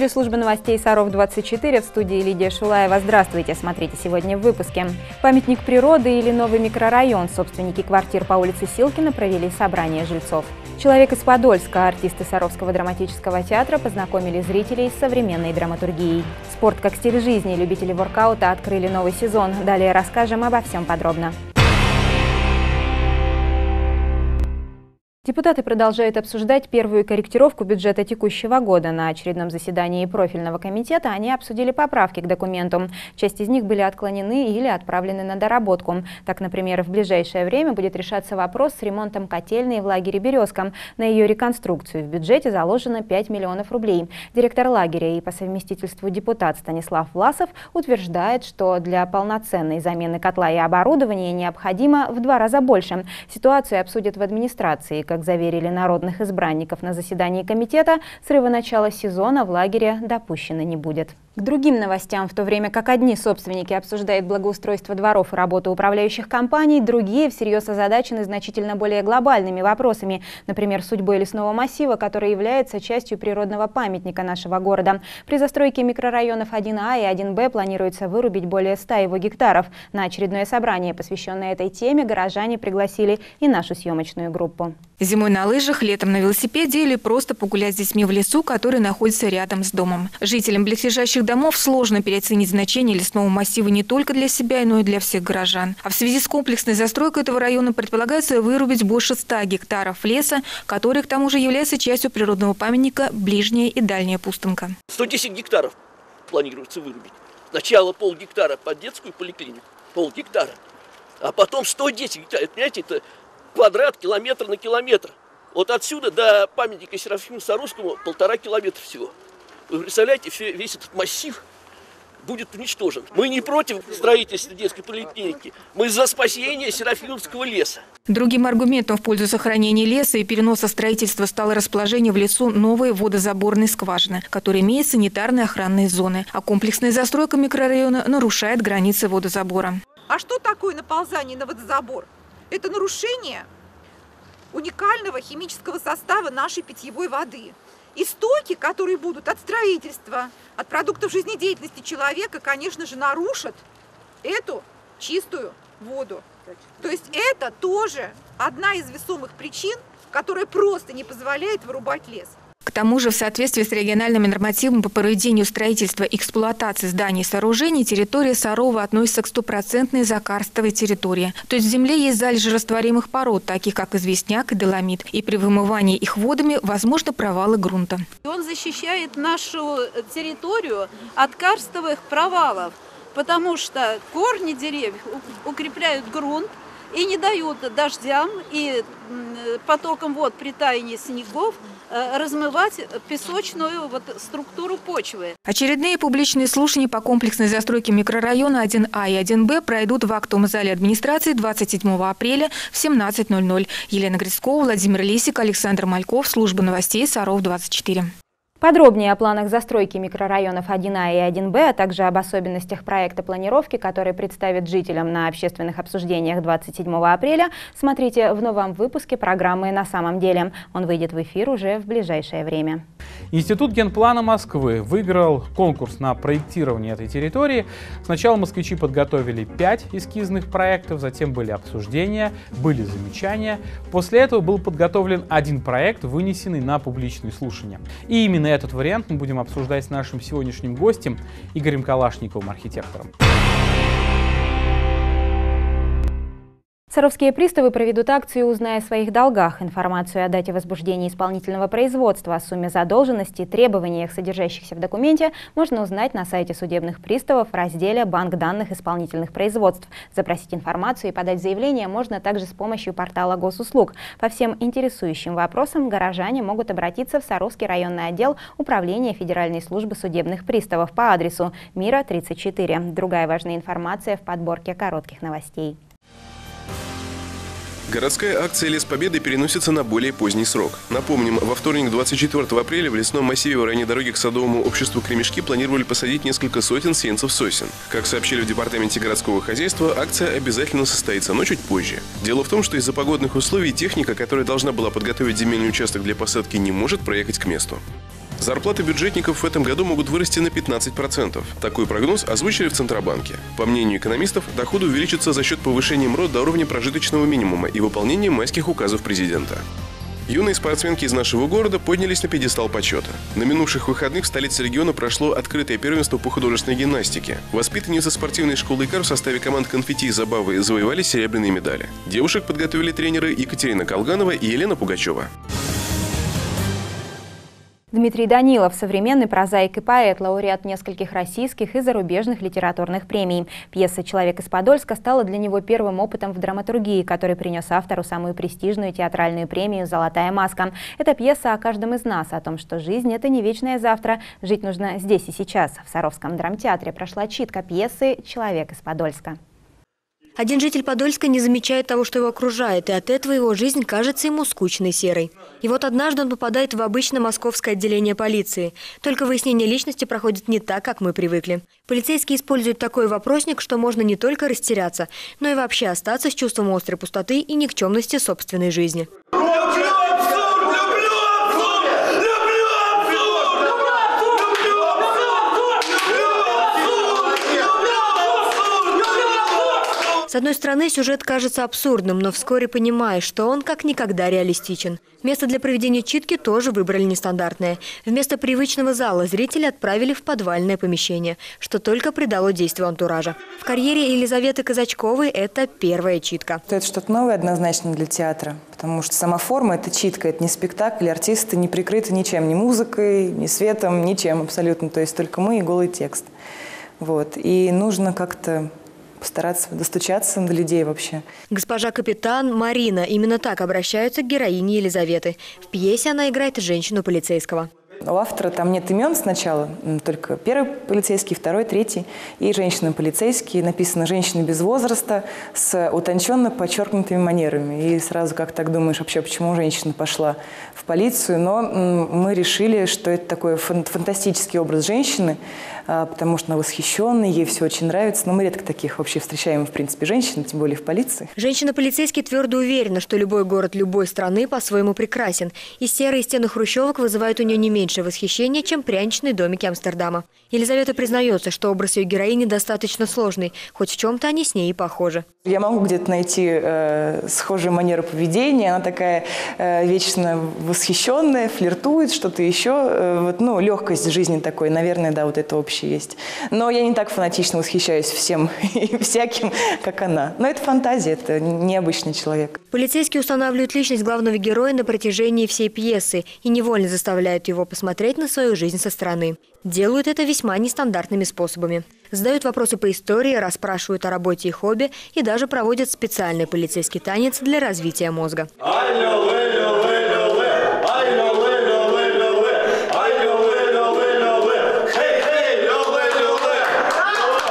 Эфире службы новостей Саров-24 в студии Лидия Шулаева. Здравствуйте, смотрите сегодня в выпуске. Памятник природы или новый микрорайон. Собственники квартир по улице Силкина провели собрание жильцов. Человек из Подольска, артисты Саровского драматического театра познакомили зрителей с современной драматургией. Спорт как стиль жизни. Любители воркаута открыли новый сезон. Далее расскажем обо всем подробно. Депутаты продолжают обсуждать первую корректировку бюджета текущего года. На очередном заседании профильного комитета они обсудили поправки к документу. Часть из них были отклонены или отправлены на доработку. Так, например, в ближайшее время будет решаться вопрос с ремонтом котельной в лагере «Березка». На ее реконструкцию в бюджете заложено 5 миллионов рублей. Директор лагеря и по совместительству депутат Станислав Власов утверждает, что для полноценной замены котла и оборудования необходимо в два раза больше. Ситуацию обсудят в администрации как заверили народных избранников на заседании комитета, срыва начала сезона в лагере допущено не будет. К другим новостям, в то время как одни собственники обсуждают благоустройство дворов и работу управляющих компаний, другие всерьез озадачены значительно более глобальными вопросами, например, судьбой лесного массива, который является частью природного памятника нашего города. При застройке микрорайонов 1А и 1Б планируется вырубить более 100 его гектаров. На очередное собрание, посвященное этой теме, горожане пригласили и нашу съемочную группу. Зимой на лыжах, летом на велосипеде или просто погулять с детьми в лесу, который находится рядом с домом. Жителям близлежащих домов сложно переоценить значение лесного массива не только для себя, но и для всех горожан. А в связи с комплексной застройкой этого района предполагается вырубить больше 100 гектаров леса, который к тому же является частью природного памятника «Ближняя и дальняя пустынка». 110 гектаров планируется вырубить. Сначала пол гектара под детскую поликлинику, пол гектара, а потом 110 гектаров. Понимаете, это квадрат, километр на километр. Вот отсюда до памятника Серафиму Сарусскому полтора километра всего. Вы представляете, весь этот массив будет уничтожен. Мы не против строительства детской поликлиники, мы за спасение Серафимовского леса. Другим аргументом в пользу сохранения леса и переноса строительства стало расположение в лесу новой водозаборной скважины, которая имеет санитарные охранные зоны. А комплексная застройка микрорайона нарушает границы водозабора. А что такое наползание на водозабор? Это нарушение уникального химического состава нашей питьевой воды. Истоки, которые будут от строительства, от продуктов жизнедеятельности человека, конечно же, нарушат эту чистую воду. То есть это тоже одна из весомых причин, которая просто не позволяет вырубать лес. Тому же, в соответствии с региональными нормативами по проведению строительства и эксплуатации зданий и сооружений, территория Сарова относится к стопроцентной закарстовой территории. То есть в земле есть залежи растворимых пород, таких как известняк и доломит. И при вымывании их водами возможны провалы грунта. Он защищает нашу территорию от карстовых провалов, потому что корни деревьев укрепляют грунт, и не дают дождям и потокам вод при таянии снегов Э, размывать песочную вот структуру почвы. Очередные публичные слушания по комплексной застройке микрорайона 1А и 1Б пройдут в актовом зале администрации 27 апреля в 17.00. Елена Грицкова, Владимир Лисик, Александр Мальков, служба новостей Саров-24. Подробнее о планах застройки микрорайонов 1А и 1Б, а также об особенностях проекта планировки, который представит жителям на общественных обсуждениях 27 апреля, смотрите в новом выпуске программы «На самом деле». Он выйдет в эфир уже в ближайшее время. Институт генплана Москвы выиграл конкурс на проектирование этой территории. Сначала москвичи подготовили пять эскизных проектов, затем были обсуждения, были замечания. После этого был подготовлен один проект, вынесенный на публичные слушания. И именно этот вариант мы будем обсуждать с нашим сегодняшним гостем Игорем Калашниковым, архитектором. Саровские приставы проведут акцию «Узнай о своих долгах». Информацию о дате возбуждения исполнительного производства, о сумме задолженности, требованиях, содержащихся в документе, можно узнать на сайте судебных приставов в разделе «Банк данных исполнительных производств». Запросить информацию и подать заявление можно также с помощью портала госуслуг. По всем интересующим вопросам горожане могут обратиться в Саровский районный отдел Управления Федеральной службы судебных приставов по адресу Мира 34. Другая важная информация в подборке коротких новостей. Городская акция «Лес Победы» переносится на более поздний срок. Напомним, во вторник 24 апреля в лесном массиве в районе дороги к садовому обществу «Кремешки» планировали посадить несколько сотен сеянцев сосен. Как сообщили в Департаменте городского хозяйства, акция обязательно состоится, но чуть позже. Дело в том, что из-за погодных условий техника, которая должна была подготовить земельный участок для посадки, не может проехать к месту. Зарплаты бюджетников в этом году могут вырасти на 15%. Такой прогноз озвучили в Центробанке. По мнению экономистов, доходы увеличатся за счет повышения МРОД до уровня прожиточного минимума и выполнения майских указов президента. Юные спортсменки из нашего города поднялись на пьедестал почета. На минувших выходных в столице региона прошло открытое первенство по художественной гимнастике. Воспитанницы спортивной школы ИКАР в составе команд «Конфетти» и «Забавы» завоевали серебряные медали. Девушек подготовили тренеры Екатерина Колганова и Елена Пугачева. Дмитрий Данилов – современный прозаик и поэт, лауреат нескольких российских и зарубежных литературных премий. Пьеса «Человек из Подольска» стала для него первым опытом в драматургии, который принес автору самую престижную театральную премию «Золотая маска». Это пьеса о каждом из нас, о том, что жизнь – это не вечное завтра, жить нужно здесь и сейчас. В Саровском драмтеатре прошла читка пьесы «Человек из Подольска». Один житель Подольска не замечает того, что его окружает, и от этого его жизнь кажется ему скучной серой. И вот однажды он попадает в обычное московское отделение полиции. Только выяснение личности проходит не так, как мы привыкли. Полицейские используют такой вопросник, что можно не только растеряться, но и вообще остаться с чувством острой пустоты и никчемности собственной жизни. С одной стороны, сюжет кажется абсурдным, но вскоре понимаешь, что он как никогда реалистичен. Место для проведения читки тоже выбрали нестандартное. Вместо привычного зала зрители отправили в подвальное помещение, что только придало действию антуража. В карьере Елизаветы Казачковой это первая читка. Это что-то новое однозначно для театра, потому что сама форма – это читка, это не спектакль, артисты не прикрыты ничем, ни музыкой, ни светом, ничем абсолютно. То есть только мы и голый текст. Вот. И нужно как-то постараться достучаться до людей вообще. Госпожа капитан Марина. Именно так обращаются к героине Елизаветы. В пьесе она играет женщину полицейского. У автора там нет имен сначала, только первый полицейский, второй, третий и женщина-полицейский. Написано «женщина без возраста» с утонченно подчеркнутыми манерами. И сразу как так думаешь, вообще, почему женщина пошла в полицию. Но мы решили, что это такой фантастический образ женщины, а, потому что она восхищенная, ей все очень нравится. Но мы редко таких вообще встречаем, в принципе, женщин, тем более в полиции. Женщина-полицейский твердо уверена, что любой город любой страны по-своему прекрасен. И серые стены хрущевок вызывают у нее не меньше восхищения, чем пряничные домики Амстердама. Елизавета признается, что образ ее героини достаточно сложный, хоть в чем-то они с ней и похожи. Я могу где-то найти э, схожую манеру поведения. Она такая э, вечно восхищенная, флиртует, что-то еще. Э, вот, ну, легкость жизни такой, наверное, да, вот это общее есть. Но я не так фанатично восхищаюсь всем и всяким, как она. Но это фантазия, это необычный человек. Полицейские устанавливают личность главного героя на протяжении всей пьесы и невольно заставляют его посмотреть на свою жизнь со стороны. Делают это весьма нестандартными способами. Задают вопросы по истории, расспрашивают о работе и хобби и даже проводят специальный полицейский танец для развития мозга.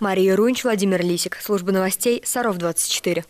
Мария Рунч, Владимир Лисик. Служба новостей Саров-24.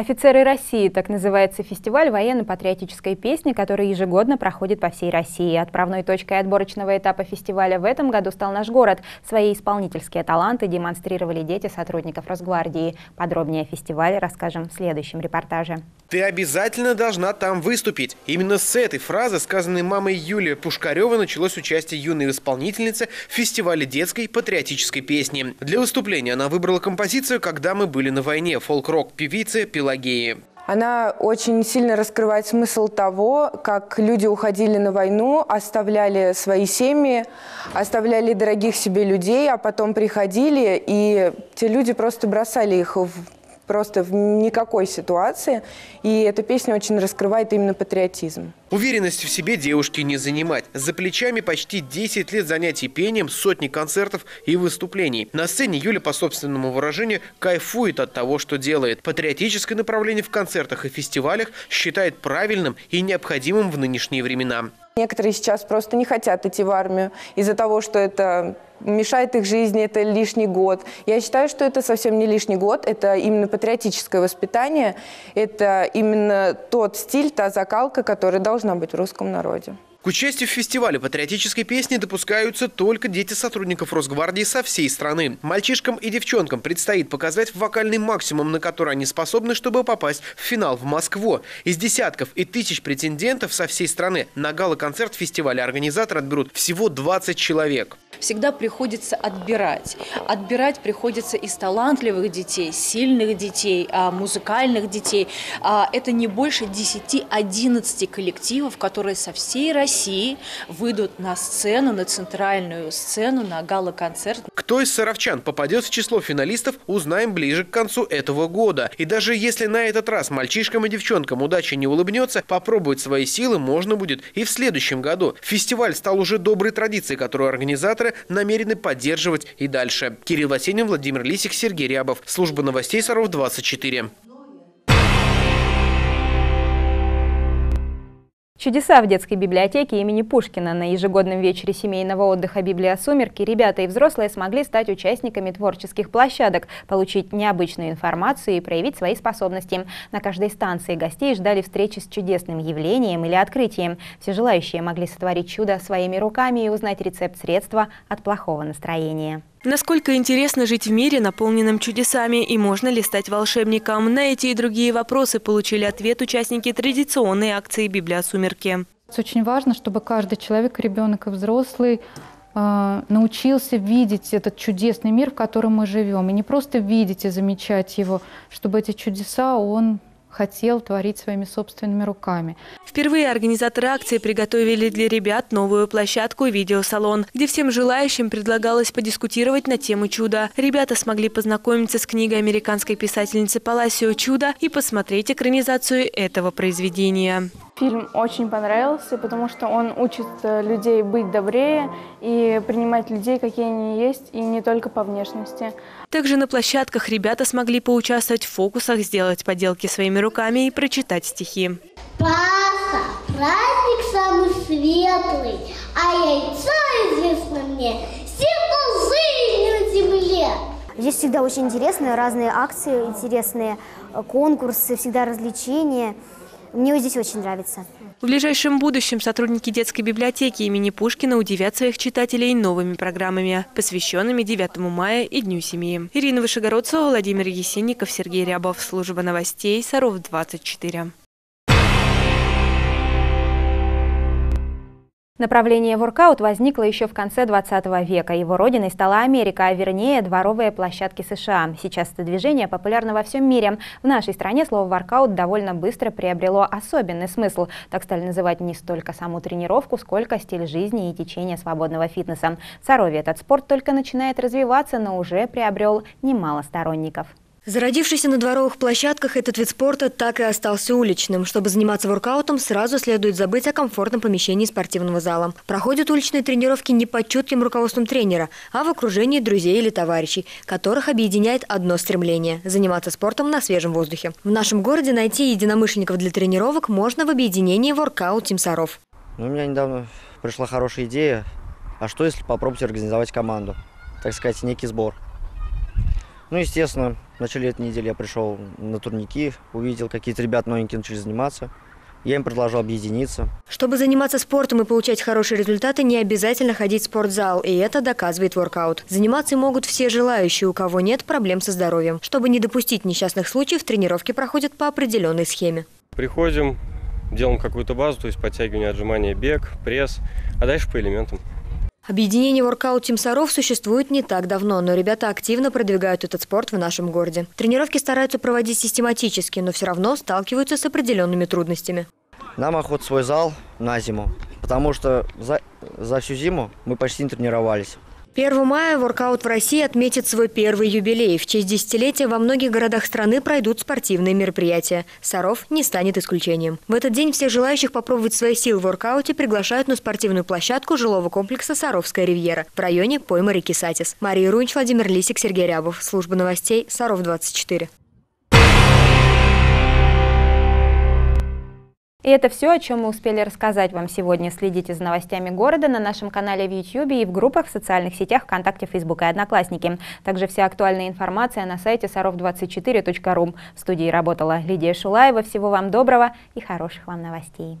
Офицеры России, так называется фестиваль военно-патриотической песни, который ежегодно проходит по всей России. Отправной точкой отборочного этапа фестиваля в этом году стал наш город. Свои исполнительские таланты демонстрировали дети сотрудников Росгвардии. Подробнее о фестивале расскажем в следующем репортаже. Ты обязательно должна там выступить. Именно с этой фразы, сказанной мамой Юлии Пушкаревой, началось участие юной исполнительницы в фестивале детской патриотической песни. Для выступления она выбрала композицию «Когда мы были на войне» фолк-рок певицы Пелагеи. Она очень сильно раскрывает смысл того, как люди уходили на войну, оставляли свои семьи, оставляли дорогих себе людей, а потом приходили, и те люди просто бросали их в просто в никакой ситуации. И эта песня очень раскрывает именно патриотизм. Уверенность в себе девушки не занимать. За плечами почти 10 лет занятий пением, сотни концертов и выступлений. На сцене Юля, по собственному выражению, кайфует от того, что делает. Патриотическое направление в концертах и фестивалях считает правильным и необходимым в нынешние времена. Некоторые сейчас просто не хотят идти в армию из-за того, что это мешает их жизни, это лишний год. Я считаю, что это совсем не лишний год, это именно патриотическое воспитание, это именно тот стиль, та закалка, которая должна быть в русском народе. К участию в фестивале патриотической песни допускаются только дети сотрудников Росгвардии со всей страны. Мальчишкам и девчонкам предстоит показать вокальный максимум, на который они способны, чтобы попасть в финал в Москву. Из десятков и тысяч претендентов со всей страны на гала-концерт фестиваля организаторы отберут всего 20 человек всегда приходится отбирать. Отбирать приходится из талантливых детей, сильных детей, а, музыкальных детей. А, это не больше 10-11 коллективов, которые со всей России выйдут на сцену, на центральную сцену, на гала-концерт. Кто из саровчан попадет в число финалистов, узнаем ближе к концу этого года. И даже если на этот раз мальчишкам и девчонкам удача не улыбнется, попробовать свои силы можно будет и в следующем году. Фестиваль стал уже доброй традицией, которую организаторы намерены поддерживать и дальше. Кирилл Васенин, Владимир Лисик, Сергей Рябов. Служба новостей Саров 24. Чудеса в детской библиотеке имени Пушкина на ежегодном вечере семейного отдыха «Библия сумерки» ребята и взрослые смогли стать участниками творческих площадок, получить необычную информацию и проявить свои способности. На каждой станции гостей ждали встречи с чудесным явлением или открытием. Все желающие могли сотворить чудо своими руками и узнать рецепт средства от плохого настроения. Насколько интересно жить в мире, наполненном чудесами, и можно ли стать волшебником? На эти и другие вопросы получили ответ участники традиционной акции «Библия сумерки». Очень важно, чтобы каждый человек, ребенок и взрослый, э, научился видеть этот чудесный мир, в котором мы живем. И не просто видеть и замечать его, чтобы эти чудеса он хотел творить своими собственными руками. Впервые организаторы акции приготовили для ребят новую площадку «Видеосалон», где всем желающим предлагалось подискутировать на тему чуда. Ребята смогли познакомиться с книгой американской писательницы Паласио «Чудо» и посмотреть экранизацию этого произведения. Фильм очень понравился, потому что он учит э, людей быть добрее и принимать людей, какие они есть, и не только по внешности. Также на площадках ребята смогли поучаствовать в фокусах, сделать поделки своими руками и прочитать стихи. Пасха, праздник самый светлый, а яйцо, известно мне, символ жизни на земле. Здесь всегда очень интересные разные акции, интересные э, конкурсы, всегда развлечения. Мне здесь очень нравится. В ближайшем будущем сотрудники детской библиотеки имени Пушкина удивят своих читателей новыми программами, посвященными 9 мая и Дню семьи. Ирина Вышегородцева, Владимир Есенников, Сергей Рябов. Служба новостей Саров 24. Направление воркаут возникло еще в конце 20 века. Его родиной стала Америка, а вернее дворовые площадки США. Сейчас это движение популярно во всем мире. В нашей стране слово воркаут довольно быстро приобрело особенный смысл. Так стали называть не столько саму тренировку, сколько стиль жизни и течение свободного фитнеса. В Сарове этот спорт только начинает развиваться, но уже приобрел немало сторонников. Зародившийся на дворовых площадках, этот вид спорта так и остался уличным. Чтобы заниматься воркаутом, сразу следует забыть о комфортном помещении спортивного зала. Проходят уличные тренировки не под чутким руководством тренера, а в окружении друзей или товарищей, которых объединяет одно стремление – заниматься спортом на свежем воздухе. В нашем городе найти единомышленников для тренировок можно в объединении воркаут Тимсаров. Ну, у меня недавно пришла хорошая идея. А что, если попробовать организовать команду? Так сказать, некий сбор. Ну, естественно, в начале этой недели я пришел на турники, увидел, какие-то ребята новенькие начали заниматься. Я им предложил объединиться. Чтобы заниматься спортом и получать хорошие результаты, не обязательно ходить в спортзал, и это доказывает воркаут. Заниматься могут все желающие, у кого нет проблем со здоровьем. Чтобы не допустить несчастных случаев, тренировки проходят по определенной схеме. Приходим, делаем какую-то базу, то есть подтягивание, отжимания, бег, пресс, а дальше по элементам. Объединение воркаут Тимсаров существует не так давно, но ребята активно продвигают этот спорт в нашем городе. Тренировки стараются проводить систематически, но все равно сталкиваются с определенными трудностями. Нам охот свой зал на зиму, потому что за, за всю зиму мы почти не тренировались. 1 мая воркаут в России отметит свой первый юбилей. В честь десятилетия во многих городах страны пройдут спортивные мероприятия. Саров не станет исключением. В этот день все желающих попробовать свои силы в воркауте приглашают на спортивную площадку жилого комплекса «Саровская ривьера» в районе пойма реки Сатис. Мария Рунч, Владимир Лисик, Сергей Рябов. Служба новостей «Саров-24». И это все, о чем мы успели рассказать вам сегодня. Следите за новостями города на нашем канале в YouTube и в группах в социальных сетях ВКонтакте, Фейсбук и Одноклассники. Также вся актуальная информация на сайте sarov24.ru. В студии работала Лидия Шулаева. Всего вам доброго и хороших вам новостей.